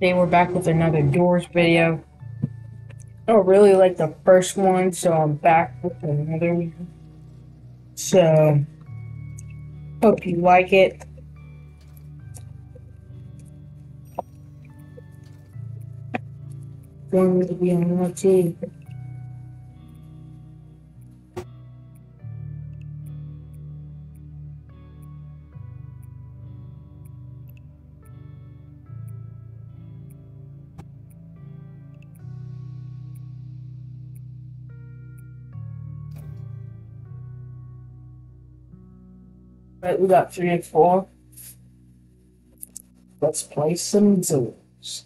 Today we're back with another Doors video. I don't really like the first one, so I'm back with another one. So, hope you like it. One to be on Right, we got three and four. Let's play some Zoos.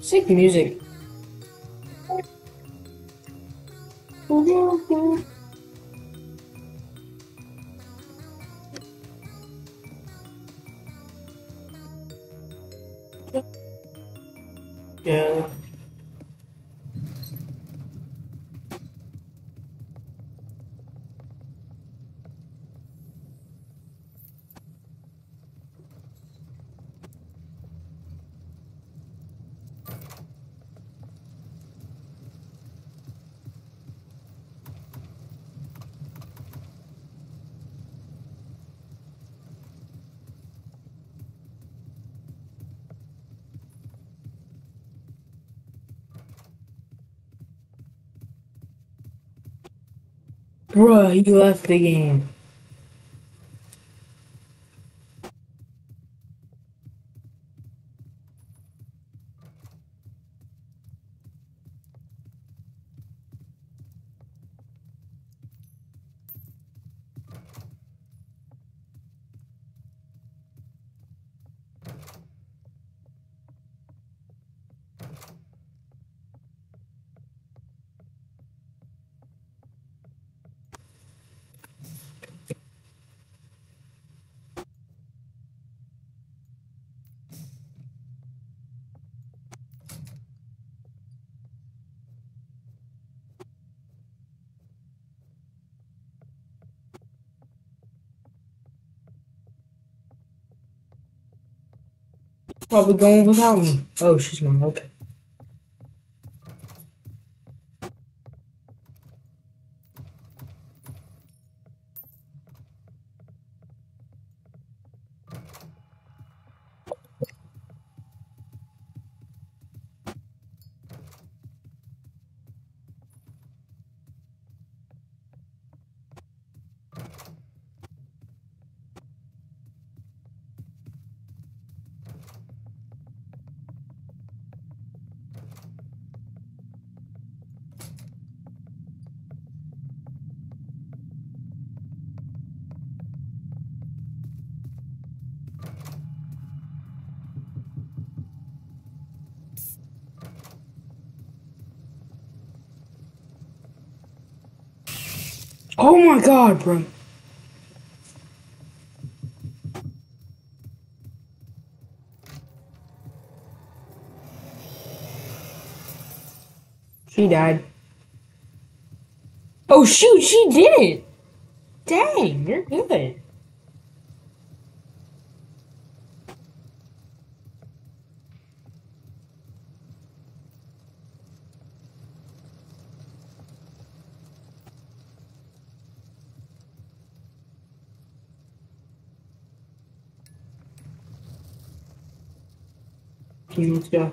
Sick music. Yeah. Bruh, he left the game. Probably going without me. Oh, she's not. Okay. Oh my god, bro. She died. Oh shoot, she did it! Dang, you're good. Okay, let's go.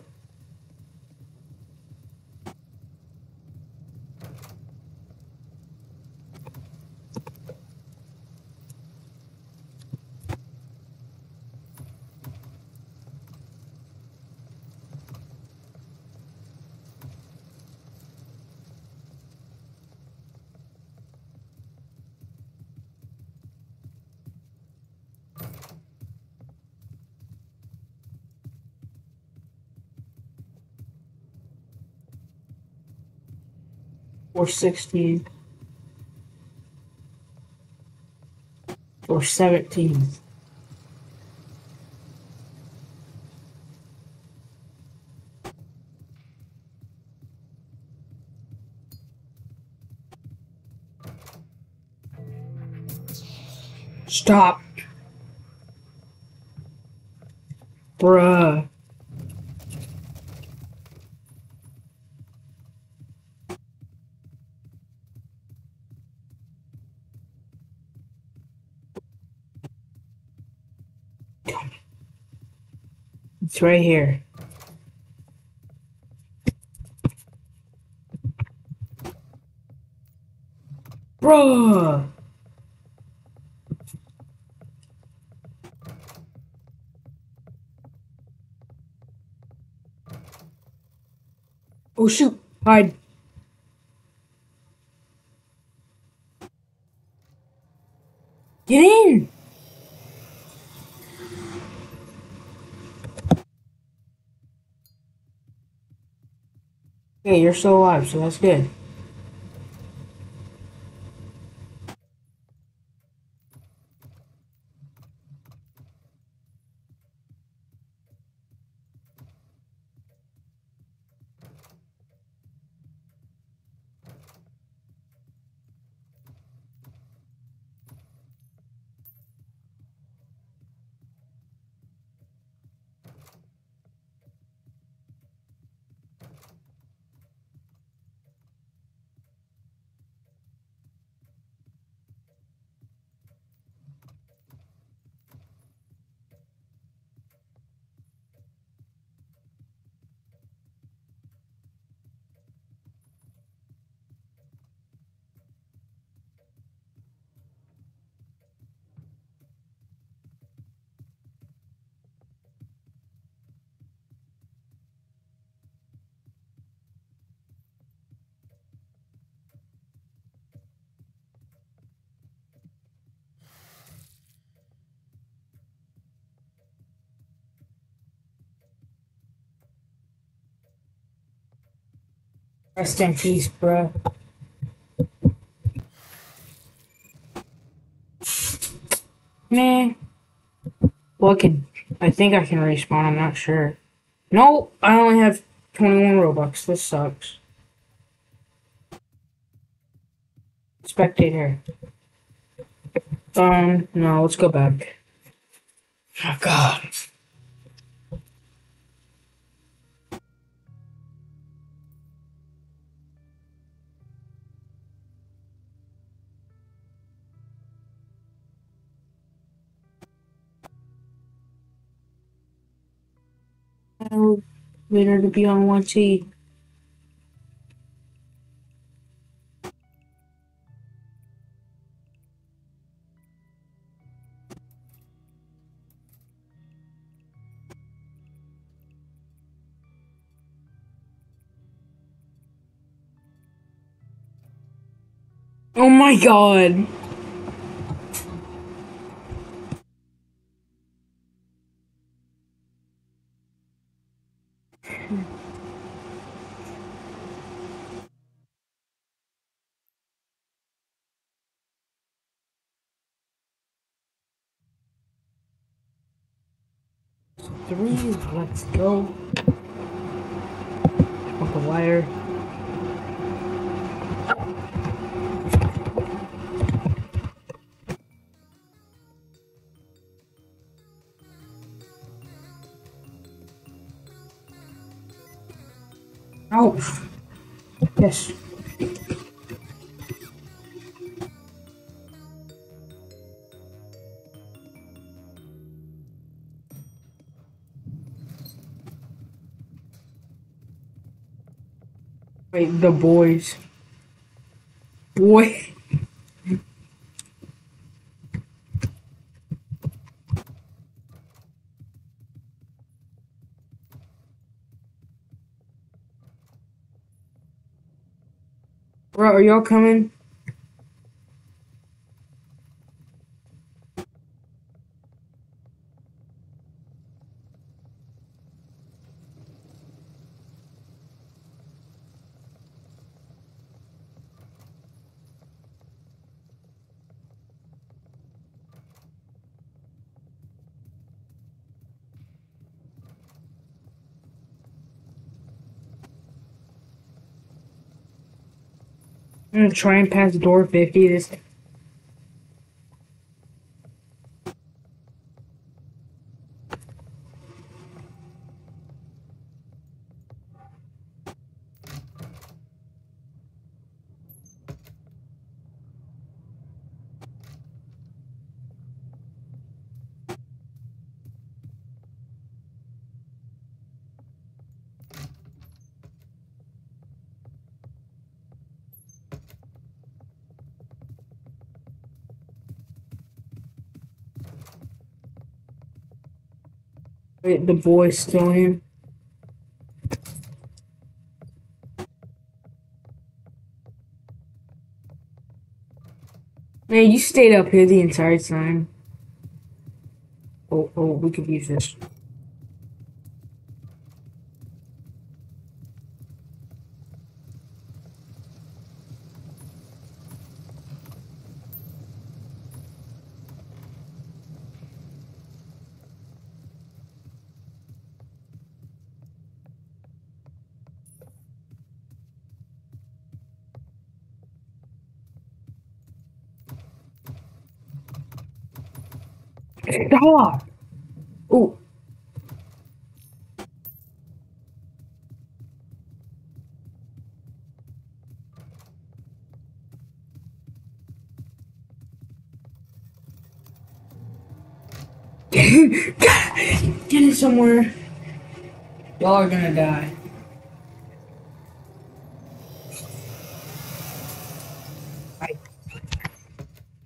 Or 16. or 17th. Stop. Bruh. Right here. Bruh. Oh shoot, hide. Get in! Hey, you're still alive, so that's good. Rest in peace, bro. Man. Well, I can. I think I can respawn. I'm not sure. No, I only have 21 Robux. This sucks. Spectator. Um, no, let's go back. Oh, God. Later to be on 1T. Oh my god. Three, let's go. Up the wire. Wait, the boys. Boy. Are y'all coming? I'm gonna try and pass door 50 this Wait, the boy's still in. Man, you stayed up here the entire time. Oh, oh, we could use this. Stop! Oh. Get it somewhere. Y'all are gonna die.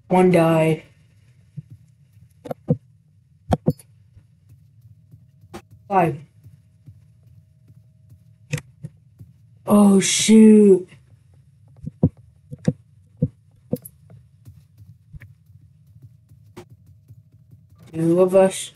One died. Five. Oh shoot. Two of us.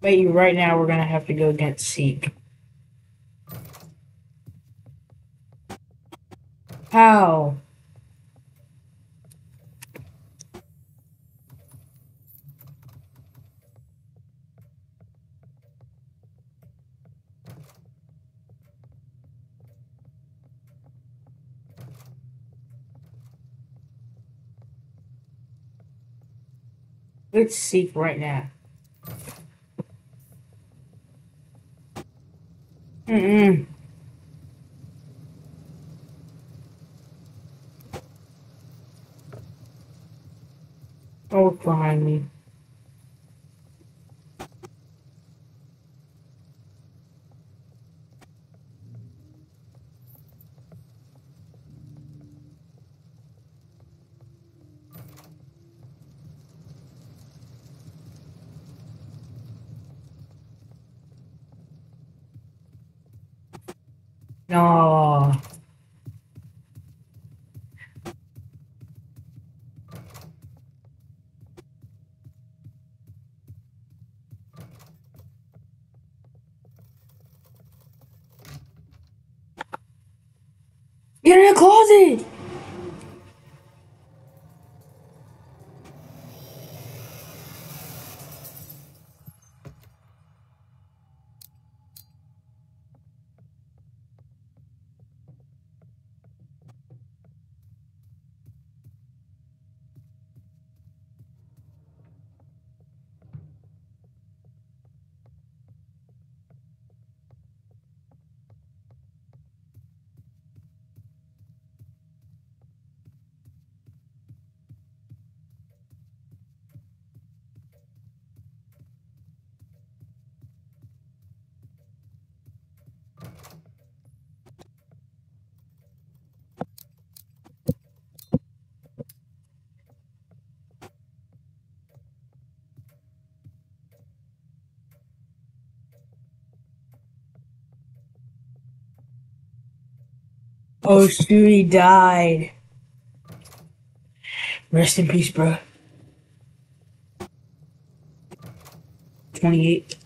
Bet you right now we're gonna have to go against Seek. How? Let's seek right now. Mm-mm. Oh, behind me. No. Get in the closet! Oh, Stewie died. Rest in peace, bro. 28.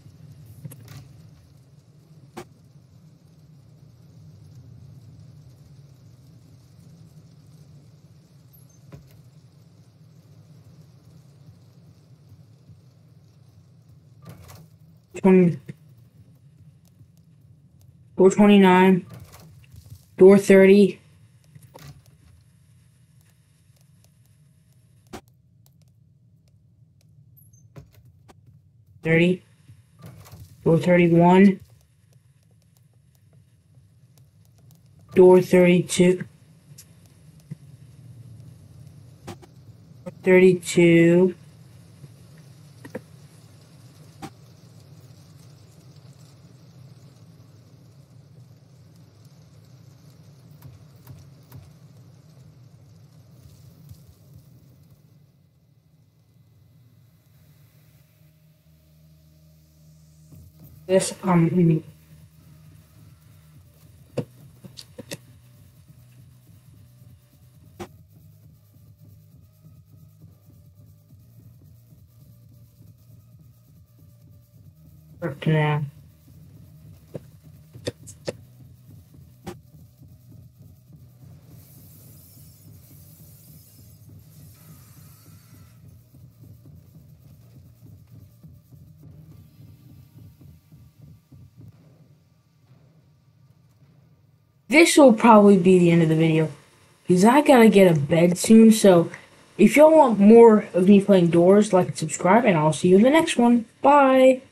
Twenty four twenty nine. Door 30. Thirty. Door thirty-one. Door thirty-two. Thirty-two. This um now. This will probably be the end of the video. Because I gotta get a bed soon, so if y'all want more of me playing doors, like and subscribe, and I'll see you in the next one. Bye!